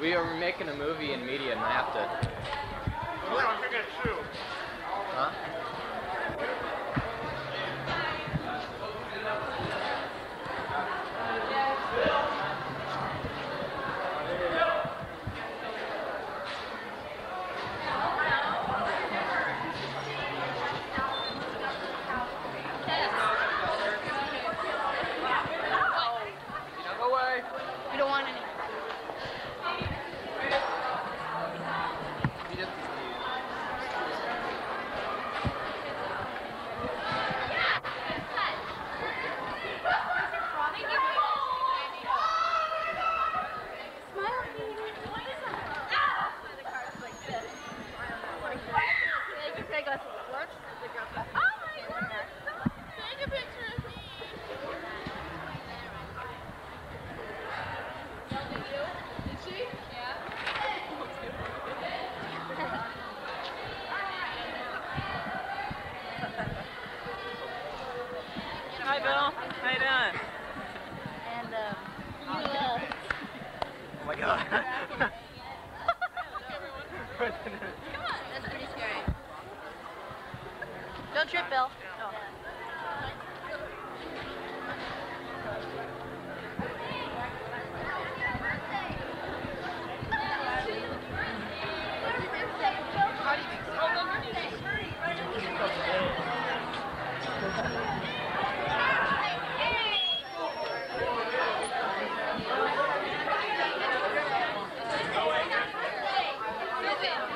We are making a movie in media and I have to. I'm picking a shoe. Huh? Hi, Bill. How you? And, um. Uh, oh, my God. Come on. That's pretty. Don't trip, Bill. No. Yeah.